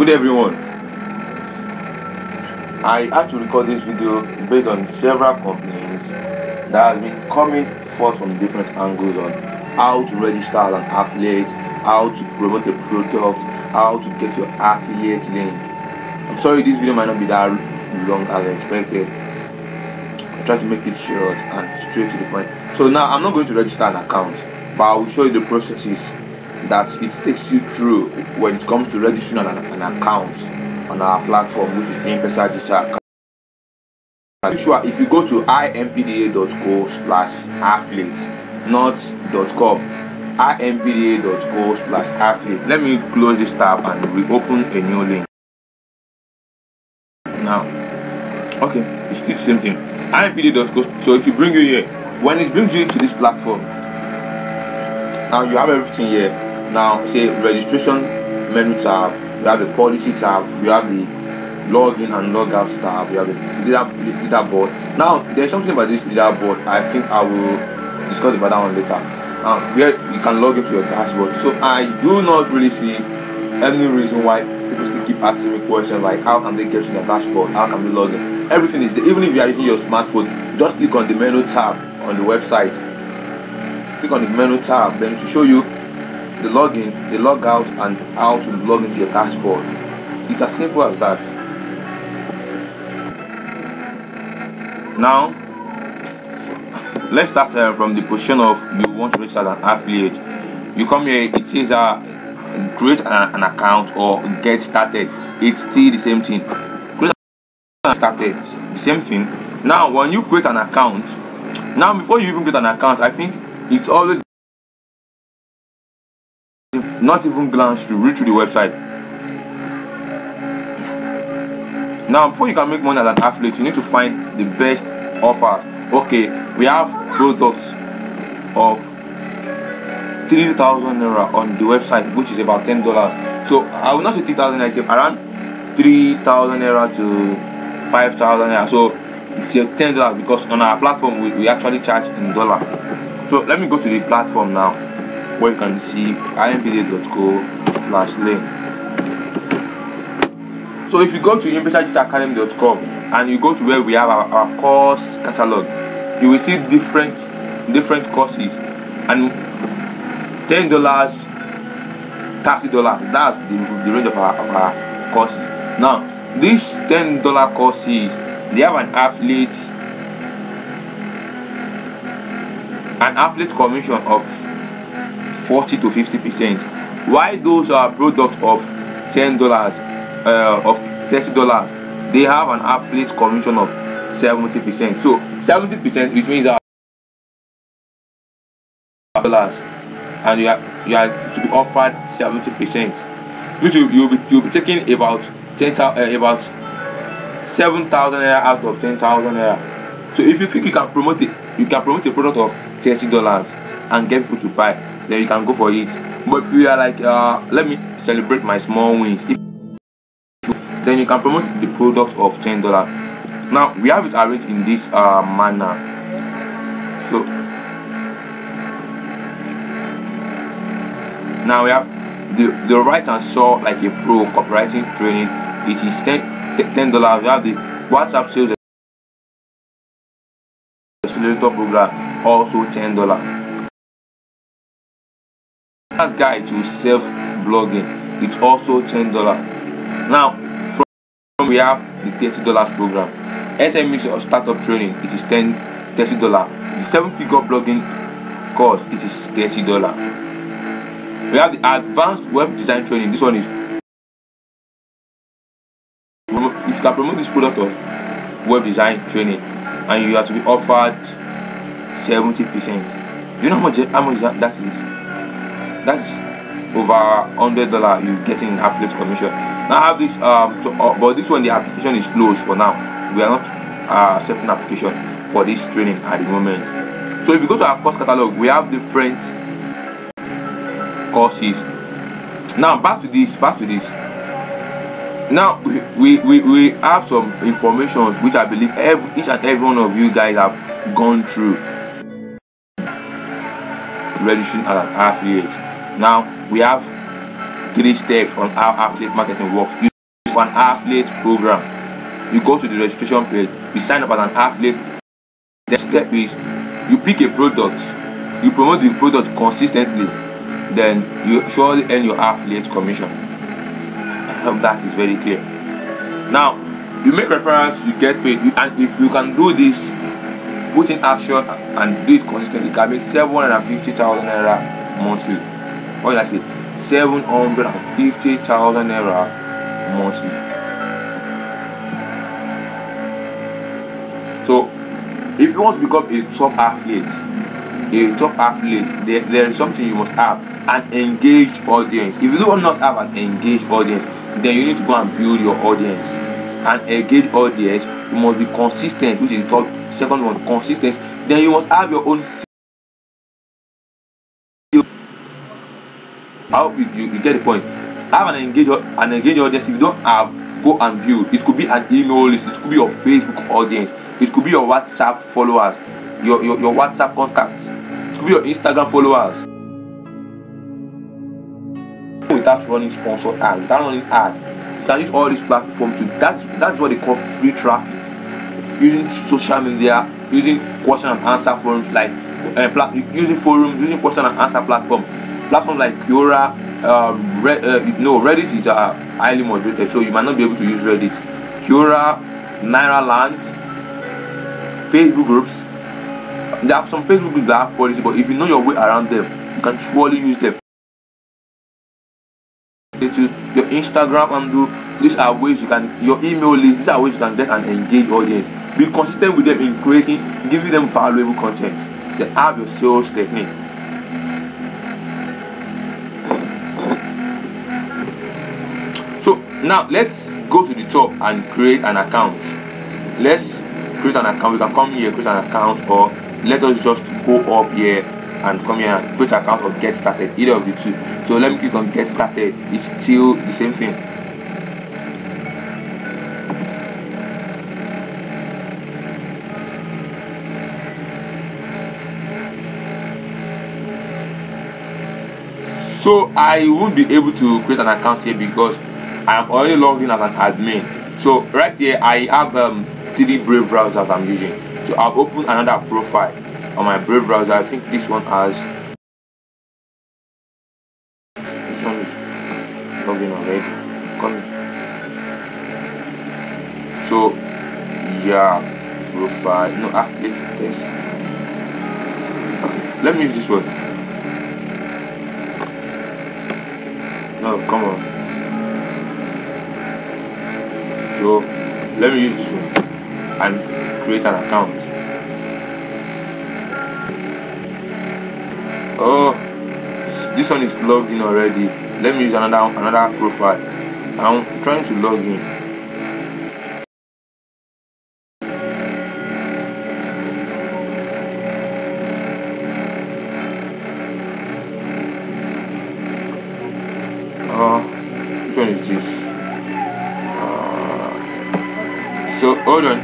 good everyone. I had to record this video based on several complaints that have been coming forth from different angles on how to register as an affiliate how to promote a product how to get your affiliate link i'm sorry this video might not be that long as i expected. I try to make it short and straight to the point. So now i'm not going to register an account but i will show you the processes that it takes you through when it comes to registering an, an account on our platform which is Impeesa Digital Sure, if you go to impda.co slash affiliate not .com. Impda.co slash affiliate. Let me close this tab and reopen a new link. Now okay it's still the same thing. Impda.co so it will bring you here. When it brings you to this platform now you have everything here now say registration menu tab we have the policy tab we have the login and logout tab we have the leader leaderboard. Now there's something about this leaderboard i think i will discuss about that one later. Now where you can log into your dashboard. So i do not really see any reason why people still keep asking me questions like how can they get to their dashboard? How can they log in? Everything is there. Even if you are using your smartphone just click on the menu tab on the website. Click on the menu tab then to show you the login the logout and how to log into your dashboard. It's as simple as that. Now let's start uh, from the position of you want to register as an affiliate. You come here it says uh, create an, an account or get started. It's still the same thing. Create started the same thing. Now when you create an account now before you even create an account i think it's always not even glance through read through the website. Now before you can make money as an affiliate you need to find the best offer. okay we have products of 3000 naira on the website which is about 10 dollars. So i will not say 3000 naira around 3000 naira to 5000 naira. So it's a 10 dollars because on our platform we, we actually charge in dollar so let me go to the platform now you can see impda.co slash link so if you go to impeesadigitalacademy.com and you go to where we have our, our course catalog you will see different different courses and ten dollars thirty dollars. That's the, the range of our, of our courses. Now these ten dollar courses they have an affiliate an affiliate commission of 40 to 50 percent. Why those are products of 10 dollars uh, of 30 dollars they have an affiliate commission of 70 percent. So 70 percent which means that dollars and you are you are to be offered 70 percent. Which you you'll be you'll be taking about 10 uh, about 7000 naira out of 10000 naira. So if you think you can promote it you can promote a product of 30 dollars and get people to buy then you can go for it. But if you are like uh let me celebrate my small wins. If then you can promote the product of 10 dollars. Now we have it arranged in this uh manner. So now we have the the right and saw like a pro copywriting training. It is 10 10 dollars. We have the whatsapp sales accelerator program also 10 dollars that's guide to self blogging it's also 10 dollars now from we have the 30 dollars program sme or startup training it is 10 30 dollars the seven figure blogging course it is 30 dollars we have the advanced web design training this one is if you can promote this product of web design training and you have to be offered 70 percent you know how much how much that, that is that's over 100 dollar you getting in affiliate commission. Now i have this um to, uh, but this one the application is closed for now. We are not uh, accepting application for this training at the moment. So if you go to our course catalog we have different courses. Now back to this back to this. Now we we we, have some information which i believe every each and every one of you guys have gone through. Registering as an affiliate now we have three steps on how affiliate marketing works You an affiliate program. You go to the registration page, you sign up as an affiliate. The step is you pick a product, you promote the product consistently, then you surely earn your affiliate commission. I hope that is very clear. Now, you make reference, you get paid, and if you can do this, put in action and do it consistently, you can make 750,000 naira monthly. What did I say? 750,000 naira monthly. So, if you want to become a top athlete, a top athlete, there, there is something you must have an engaged audience. If you do not have an engaged audience, then you need to go and build your audience. An engaged audience, you must be consistent, which is called second one, consistency. Then you must have your own I hope you, you, you, get the point. Have an engaged an engaged audience. If you don't have, go and build. It could be an email list. It could be your Facebook audience. It could be your WhatsApp followers, your your, your WhatsApp contacts. It could be your Instagram followers. Without running sponsored ad, without running ad, you can use all these platforms to. That's that's what they call free traffic. Using social media, using question and answer forums like uh, using forums, using question and answer platform platforms like Quora, um, Red, uh, no, Reddit is uh, highly moderated, so you might not be able to use Reddit. Quora, Nairaland, Facebook groups. There are some Facebook groups that have policy, but if you know your way around them, you can surely use them. Your Instagram and do these are ways you can your email list. These are ways you can get an engaged audience. Be consistent with them in creating, giving them valuable content. Then have your sales technique. Now let's go to the top and create an account. Let's create an account. We can come here create an account or let us just go up here and come here and create an account or get started either of the two. So let me click on get started. It's still the same thing. So i won't be able to create an account here because I am already logged in as an admin. So right here I have um, three Brave browsers I'm using. So I've opened another profile on my Brave browser. I think this one has this one is logged in already. Come. So yeah, profile no affiliate test. Okay, let me use this one. No, come on. So let me use this one and create an account. Oh this one is logged in already. Let me use another another profile. I'm trying to log in hold on.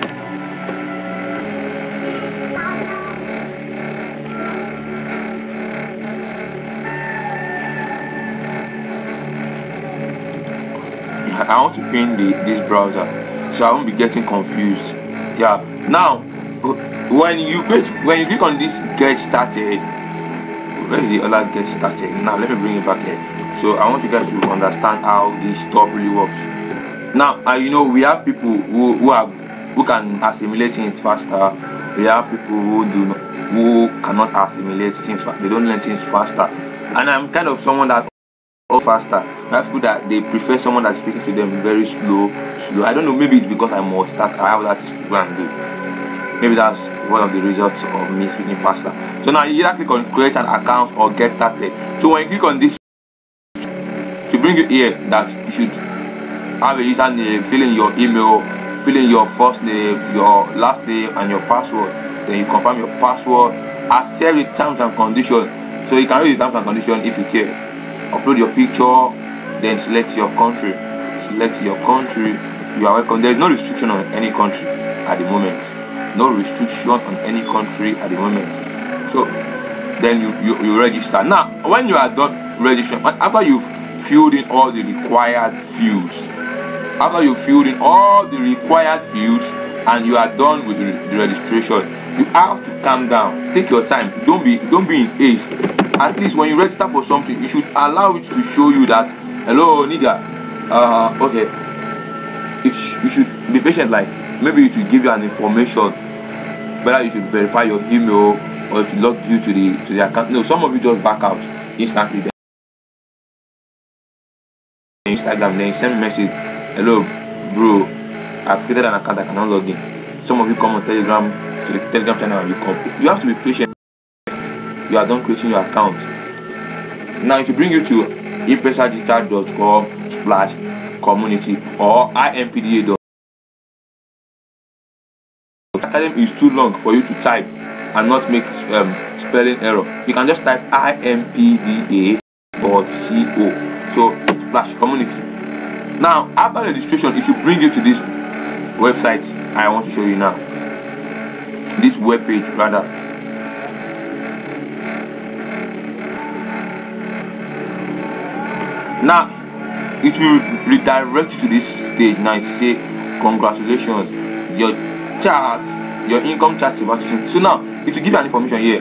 I want to pin the this browser so I won't be getting confused. Yeah. Now when you click when you click on this get started where is the other get started now let me bring it back here so i want you guys to understand how this stuff really works now uh, you know we have people who, who are who can assimilate things faster. We have people who do who cannot assimilate things but they don't learn things faster. And i'm kind of someone that faster. I that's people that they prefer someone that's speaking to them very slow slow. I don't know maybe it's because I'm must start i have that to go and do. Maybe that's one of the results of me speaking faster. So now you either click on create an account or get started. So when you click on this to bring you here that you should have a username, fill in your email, fill in your first name, your last name, and your password. Then you confirm your password, accept the terms and conditions. So you can read the terms and conditions if you care. Upload your picture, then select your country. Select your country. You are welcome. There is no restriction on any country at the moment. No restriction on any country at the moment. So then you, you, you register. Now, when you are done registering, after you've filled in all the required fields, after you filled in all the required fields and you are done with the, registration you have to calm down. Take your time. Don't be don't be in haste. At least when you register for something you should allow it to show you that hello nigga. Uh okay. It sh you should be patient. Like maybe it will give you an information. Whether you should verify your email or to log you to the to the account. No some of you just back out instantly. Instagram then send me message hello bro. I've created an account i cannot log in. Some of you come on telegram to the telegram channel and you come. You have to be patient. You are done creating your account. Now it will bring you to impeesadigital.com slash community or impda academy is too long for you to type and not make um, spelling error. You can just type impda.co so slash community now after registration it should bring you to this website i want to show you now. This web page rather. Now it will redirect you to this stage. Now it say congratulations your chart your income chart is about to change. So now it will give you an information here.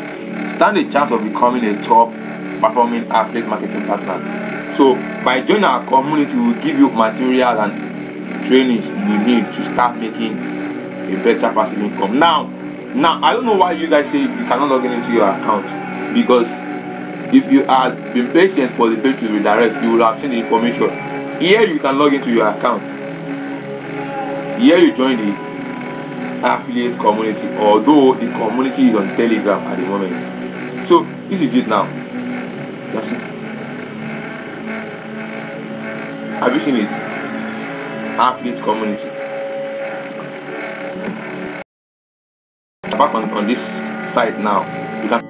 Stand a chance of becoming a top performing affiliate marketing partner so by joining our community we will give you material and trainings you need to start making a better passive income. Now now i don't know why you guys say you cannot log in into your account. Because if you had been patient for the page to redirect you will have seen the information. Here you can log into your account. Here you join the affiliate community although the community is on telegram at the moment. So this is it now. That's it have you seen it? Affiliate community. Back on, on this site now you can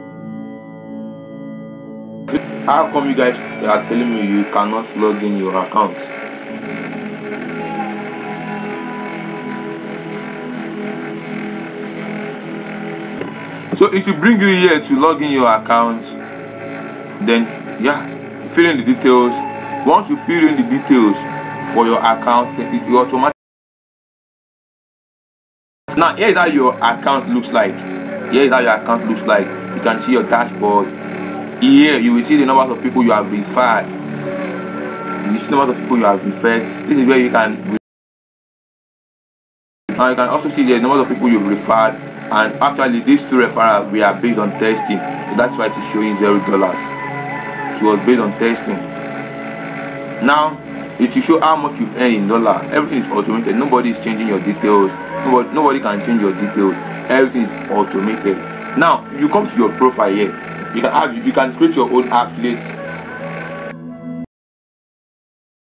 how come you guys are telling me you cannot log in your account? So it will bring you here to log in your account. Then yeah fill in the details once you fill in the details for your account it automatically now here is how your account looks like. Here is how your account looks like. You can see your dashboard. Here you will see the numbers of people you have referred. You see the numbers of people you have referred. This is where you can now you can also see the numbers of people you've referred. And actually these two referrals we are based on testing. That's why it is showing zero dollars. So it was based on testing now it will show how much you earn in dollar everything is automated. Nobody is changing your details. Nobody nobody can change your details. Everything is automated. Now you come to your profile here. You can have you can create your own affiliate.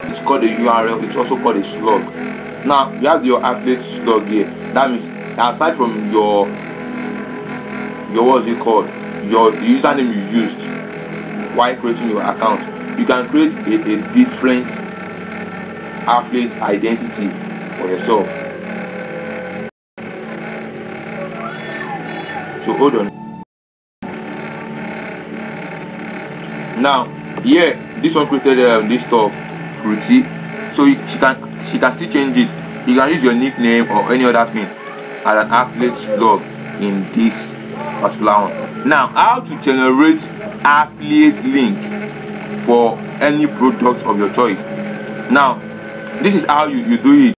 It's called a url it's also called a slug. Now you have your affiliate slug here. That means aside from your your what's it called? Your username you used while creating your account you can create a, a different affiliate identity for yourself. So hold on. Now here this one created um, this stuff fruity. So she can she can still change it. You can use your nickname or any other thing as an affiliate slug in this particular one. Now how to generate affiliate link for any product of your choice. Now this is how you you do it.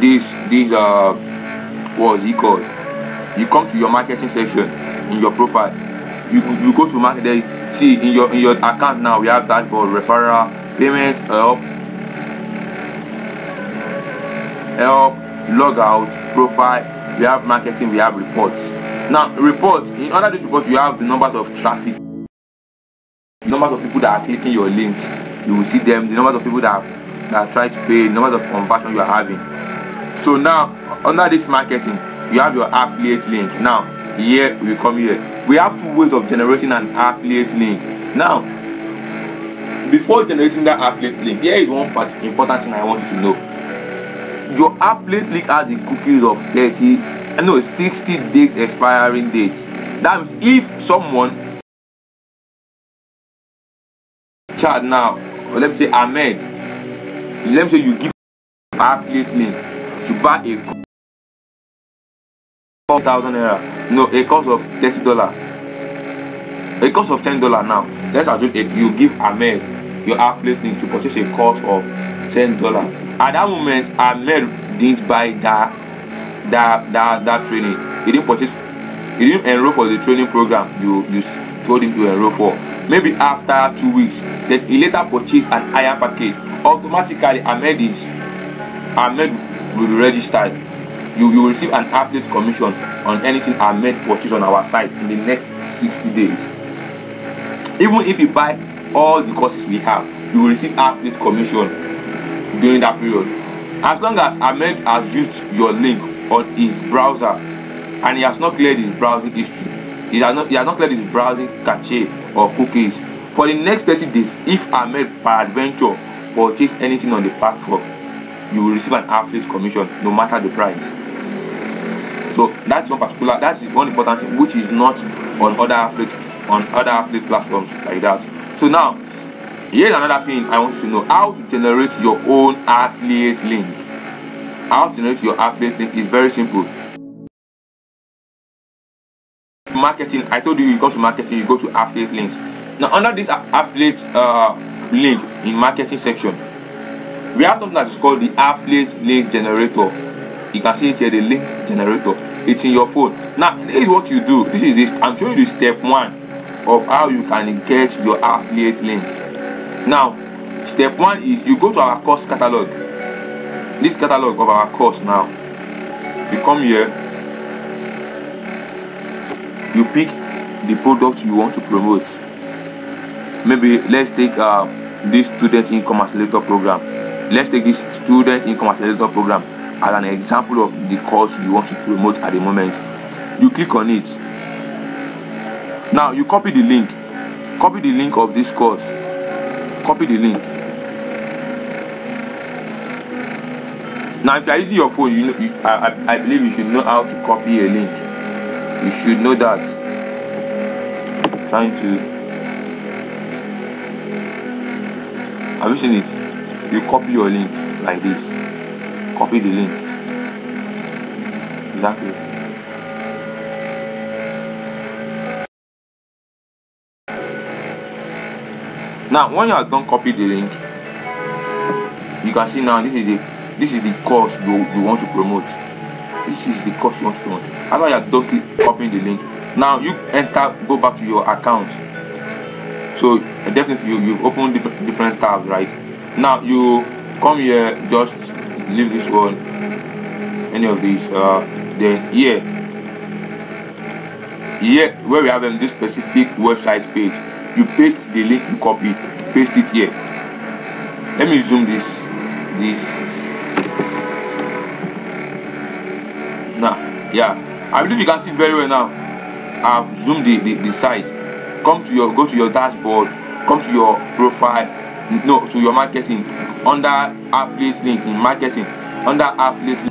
This this uh what's it called? You come to your marketing section in your profile. You you go to market there is see in your in your account now we have dashboard referral payment help help log out profile. We have marketing we have reports. Now reports in under this report you have the numbers of traffic the numbers of people that are clicking your links you will see them. The numbers of people that that try to pay the numbers of conversion you are having. So now under this marketing you have your affiliate link. Now here we come here. We have two ways of generating an affiliate link. Now before generating that affiliate link here is one part important thing i want you to know. Your affiliate link has the cookies of 30 no 60 days expiring date. That means if someone chad now or let me say ahmed. Let me say you give affiliate link to buy a four thousand naira. No a cost of thirty dollar. A cost of ten dollar now. Let's assume it, you give ahmed your affiliate link to purchase a cost of ten dollar. At that moment ahmed didn't buy that that that that training. He didn't purchase he didn't enroll for the training program you you told him to enroll for maybe after two weeks then he later purchased an higher package. Automatically ahmed is ahmed will be registered. You you will receive an affiliate commission on anything ahmed purchase on our site in the next sixty days. Even if you buy all the courses we have you will receive affiliate commission during that period. As long as ahmed has used your link on his browser and he has not cleared his browsing history he has not he has not cleared his browsing cache or cookies. For the next thirty days if ahmed peradventure purchase anything on the platform you will receive an affiliate commission no matter the price. So that's one particular that is one important thing which is not on other affiliate on other affiliate platforms like that. So now here's another thing i want you to know how to generate your own affiliate link. How to generate your affiliate link is very simple marketing i told you you go to marketing you go to affiliate links. Now under this affiliate uh, link in marketing section we have something that is called the affiliate link generator. You can see it here the link generator. It's in your phone. Now this is what you do. This is this i'm showing you step one of how you can get your affiliate link. Now step one is you go to our course catalog. This catalog of our course now you come here you pick the product you want to promote. Maybe let's take uh, this student income accelerator program. Let's take this student income accelerator program as an example of the course you want to promote at the moment. You click on it. Now you copy the link. Copy the link of this course. Copy the link. Now if you are using your phone you know you, I, I, I believe you should know how to copy a link you should know that. I'm trying to. Have you seen it? You copy your link like this. Copy the link. Exactly. Now when you are done copy the link you can see now this is the this is the course you, you want to promote this is the course you want to promote after you are done copying the link. Now you enter go back to your account. So definitely you, you've opened different, tabs right? Now you come here just leave this one any of these uh then here. Here where we have um, this specific website page you paste the link you copy paste it here. Let me zoom this this yeah. I believe you can see it very well now. I've zoomed the, the the site. Come to your go to your dashboard. Come to your profile. No to your marketing. Under affiliate links in marketing. Under affiliate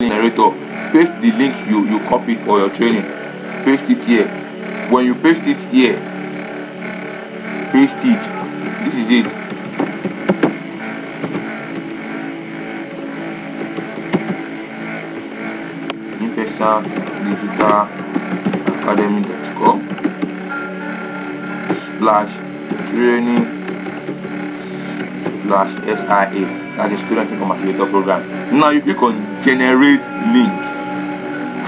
generator. Paste the link you you copied for your training. Paste it here. When you paste it here paste it. This is it impesa digital academy.com slash training slash SIA that's a student income accelerator program. Now you click on generate link.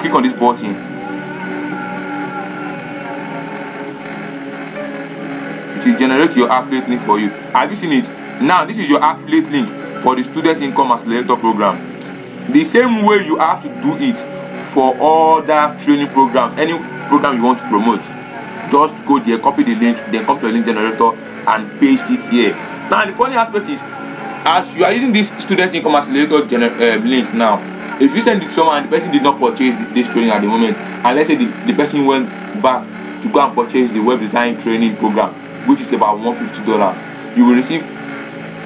Click on this button. It will generate your affiliate link for you. Have you seen it? Now this is your affiliate link for the student income accelerator program. The same way you have to do it for all other training programs any program you want to promote just go there copy the link then come to the link generator and paste it here. Now the funny aspect is as you are using this student income accelerator gener uh, link now if you send it to someone and the person did not purchase this training at the moment and let's say the, the person went back to go and purchase the web design training program which is about one fifty dollars you will receive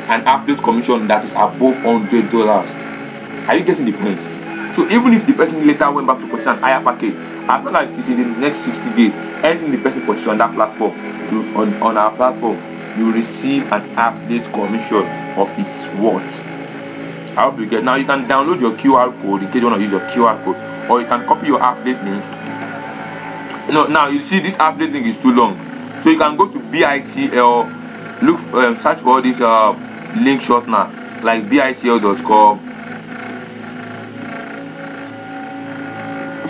an affiliate commission that is above hundred dollars. Are you getting the point so even if the person later went back to purchase an higher package as long as it is in the next sixty days anything the person purchase on that platform on on our platform you receive an affiliate commission of its worth. I hope you get now you can download your qr code in case you want to use your qr code or you can copy your affiliate link. No now you see this affiliate link is too long. So you can go to bitl look um, search for all this uh, link shortener like bitl.com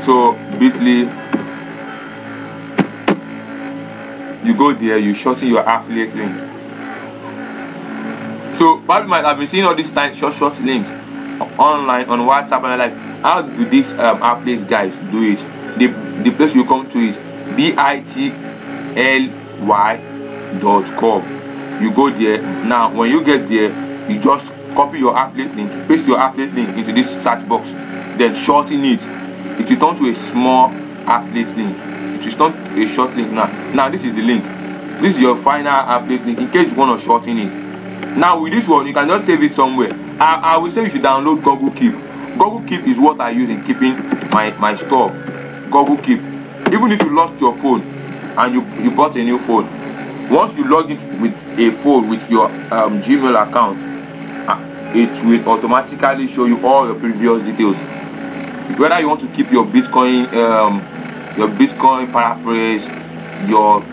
so bitly you go there you shorten your affiliate link so probably might have been seeing all these times short short links online on whatsapp and like how do these um, affiliate guys do it? The the place you come to is bitly dot com. You go there now when you get there you just copy your affiliate link paste your affiliate link into this search box then shorten it it will turn to a small affiliate link. It is not a short link. Now now this is the link. This is your final affiliate link in case you want to shorten it. Now with this one you can just save it somewhere. I i will say you should download google keep. Google keep is what i use in keeping my my stuff. Google keep. Even if you lost your phone and you you bought a new phone once you log in with a phone with your um, gmail account uh, it will automatically show you all your previous details whether you want to keep your bitcoin um, your bitcoin paraphrase your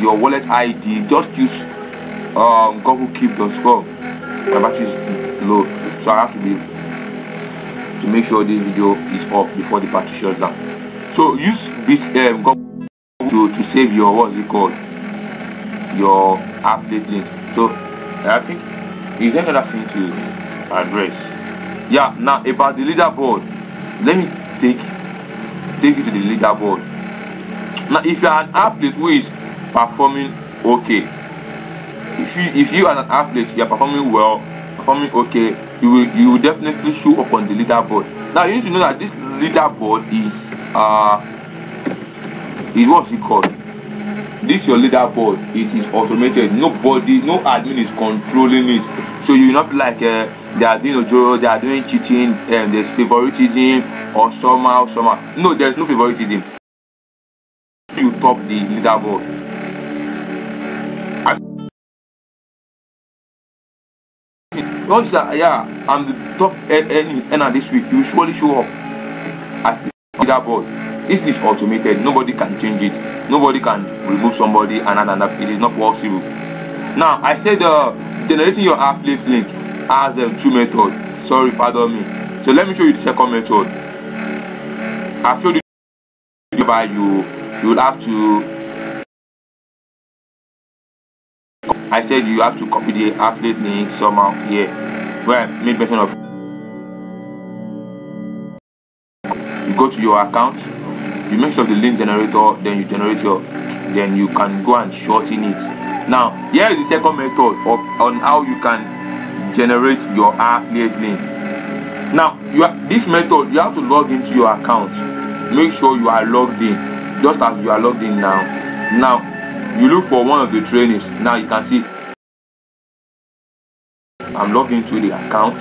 your wallet id just use um, google keep.com my battery is low so i have to be to make sure this video is up before the battery shuts down. So use this um, google to to save your what's it called? Your affiliate link. So i think is there another thing to address? Yeah now about the leaderboard let me take take you to the leaderboard. Now if you are an athlete who is performing okay if you if you as an athlete you are performing well performing okay you will you will definitely show up on the leaderboard. Now you need to know that this leaderboard is uh is what's it called? This your leaderboard it is automated. Nobody no admin is controlling it so you not feel like uh, they are doing a ojoro they are doing cheating and um, there's favoritism or somehow somehow no there's no favoritism. You top the leaderboard. Once you are yeah i'm the top earner this week you surely show up as the leaderboard. This is automated. Nobody can change it. Nobody can remove somebody and another it is not possible. Now i said uh, generating your affiliate link has um, two methods. Sorry pardon me. So let me show you the second method. I've showed you by you. You will have to I said you have to copy the affiliate link somehow here. Where I made mention of you go to your account you make sure the link generator then you generate your then you can go and shorten it now here is the second method of on how you can generate your affiliate link now you this method you have to log into your account. Make sure you are logged in just as you are logged in now. Now you look for one of the trainings. Now you can see. I'm logged into the account.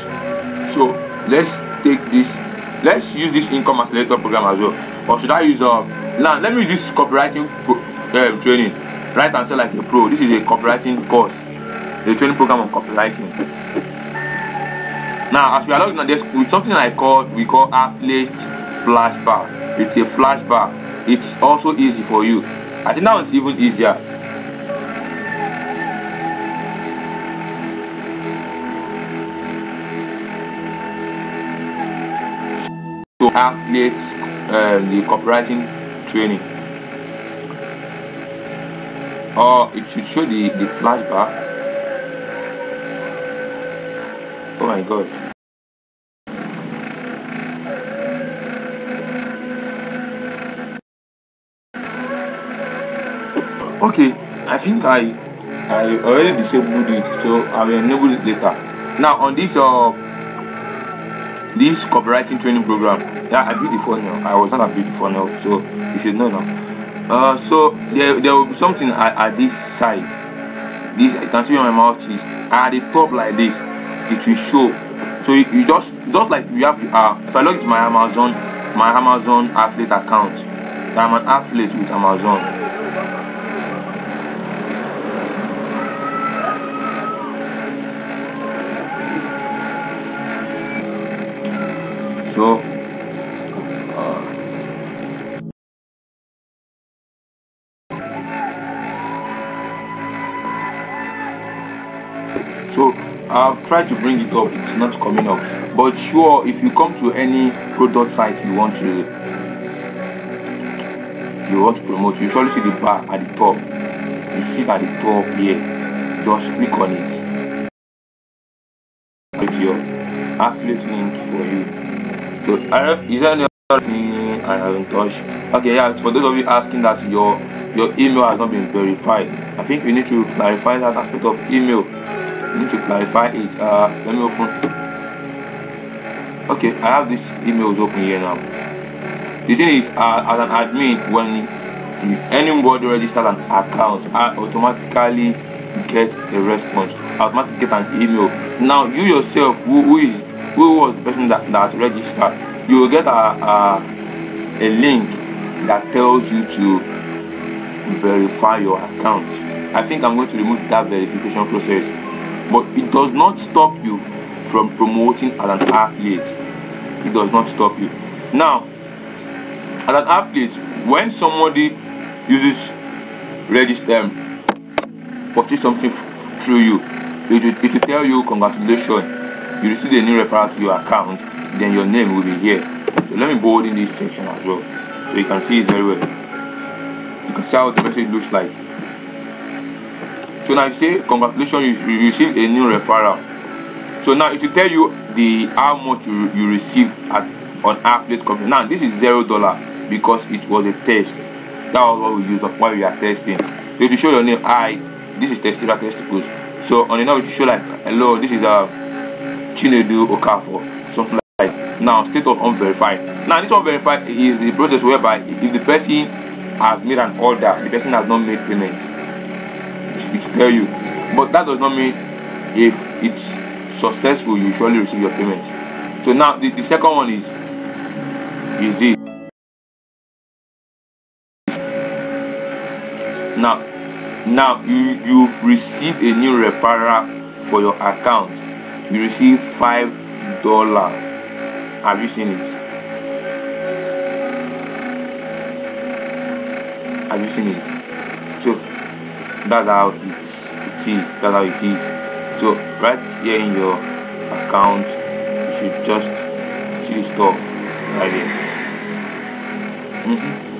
So let's take this let's use this income accelerator program as well. Or should i use uh now let me use this copywriting pro, um, training right and say like a pro this is a copywriting course. A training program on copywriting. Now as we are logging on this with something i call we call affiliate flashbar it's a flashbar it's also easy for you. I think that one's even easier. So affiliate um, the copywriting training. Or it should show the, the flashbar. Oh my god. okay i think i i already disabled it so i will enable it later now on this uh this copywriting training program yeah i built the funnel i was not a build the funnel so you should know now uh, so there, there will be something at, at this side. This I can see where my mouth is. At the top like this, it will show. So you, you just just like you have. Uh, if I log into my Amazon, my Amazon affiliate account, I'm an affiliate with Amazon. So I've tried to bring it up it's not coming up. But sure if you come to any product site you want to you want to promote you usually see the bar at the top. You see at the top here. Just click on it. With your affiliate link for you. So is there any other thing I haven't touched? Okay yeah for those of you asking that your your email has not been verified I think we need to clarify that aspect of email need to clarify it. Uh let me open. Okay I have this emails open here now. The thing is uh, as an admin when anybody registers an account I automatically get a response. Automatically get an email. Now you yourself who, who is who was the person that, that registered you will get a, a a link that tells you to verify your account. I think i'm going to remove that verification process but it does not stop you from promoting as an athlete. it does not stop you. Now as an athlete, when somebody uses register um, purchase something through you it will, it will tell you congratulations you received a new referral to your account then your name will be here. So let me bold in this section as well so you can see it very well. You can see how the message looks like so now you say congratulations you, you received a new referral. So now it will tell you the how much you, you received at on affiliate company. Now this is zero dollar because it was a test. That was what we used while we are testing. So will show your name. Hi this is testira testicles. So on the it will show like hello this is uh chinedu okafor something like now status unverified. Now this unverified is the process whereby if the person has made an order the person has not made payment it will tell you. But that does not mean if it's successful you surely receive your payment. So now the, the second one is is this. Now now you you've received a new referral for your account. You receive five dollar. Have you seen it? Have you seen it that's how it it is. That's how it is. So right here in your account you should just see stuff right here. Mm-hmm. so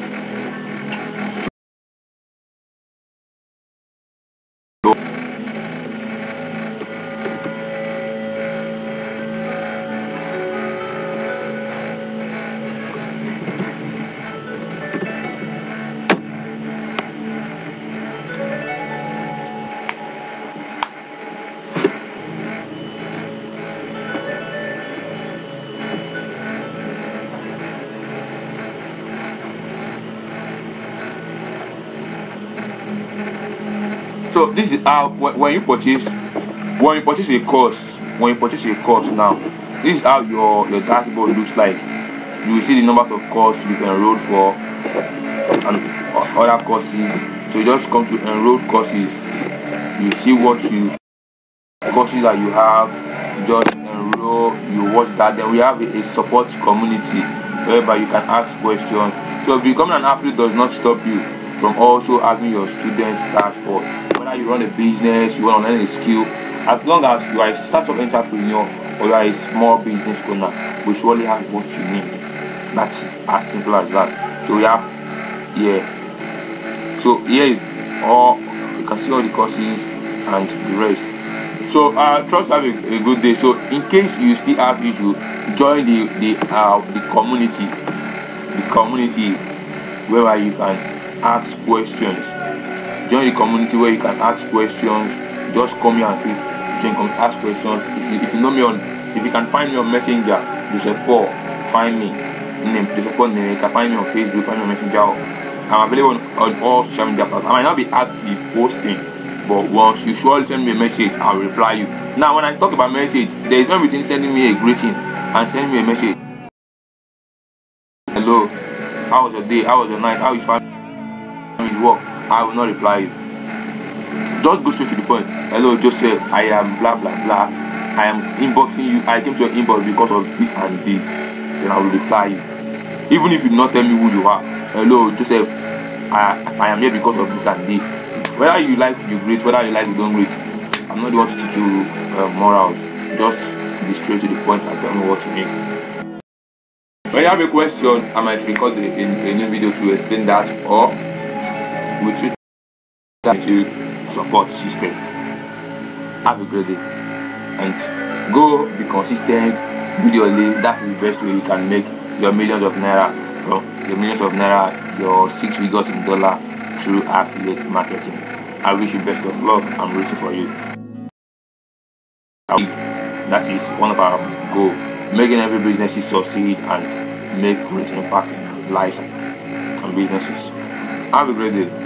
this is how when, you purchase when you purchase a course when you purchase a course now this is how your your dashboard looks like. You will see the numbers of courses you can enroll for and other courses. So you just come to enroll courses. You see what you courses that you have. Just enroll you watch that. Then we have a, a support community whereby you can ask questions. So becoming an athlete does not stop you from also having your students dashboard whether you run a business you want to learn a skill as long as you are a startup entrepreneur or you are a small business owner we surely have what you need. That's as simple as that. So we have here. So here is all you can see all the courses and the rest. So uh trust have a, a good day. So in case you still have issue join the the uh the community. The community where you can ask questions join the community where you can ask questions. Just come here and click join come ask questions. If you if you know me on if you can find me on messenger joseph paul find me. Name joseph paul name you can find me on facebook find me on messenger. I'm available on, on all social media platforms. I might not be active posting but once you surely send me a message i'll reply you. Now when i talk about message there is no between sending me a greeting and sending me a message. Hello how was your day? How was your night? How is family? Work i will not reply you just go straight to the point hello joseph i am blah blah blah i am inboxing you i came to your inbox because of this and this then I will reply you. Even if you do not tell me who you are. Hello, Joseph. I, I am here because of this and this. Whether you like you great, whether you like you don't great, I'm not the one to teach you uh, morals. Just be straight to the point and tell me what you need. When you have a question, I might record a, a, a new video to explain that or we treat that to support system. Have a great day and go be consistent, build your list. That is the best way you can make your millions of naira from your millions of naira, your six figures in dollar through affiliate marketing. I wish you best of luck. I'm rooting for you. That is one of our goal, making every business succeed and make great impact in life and businesses. Have a great day.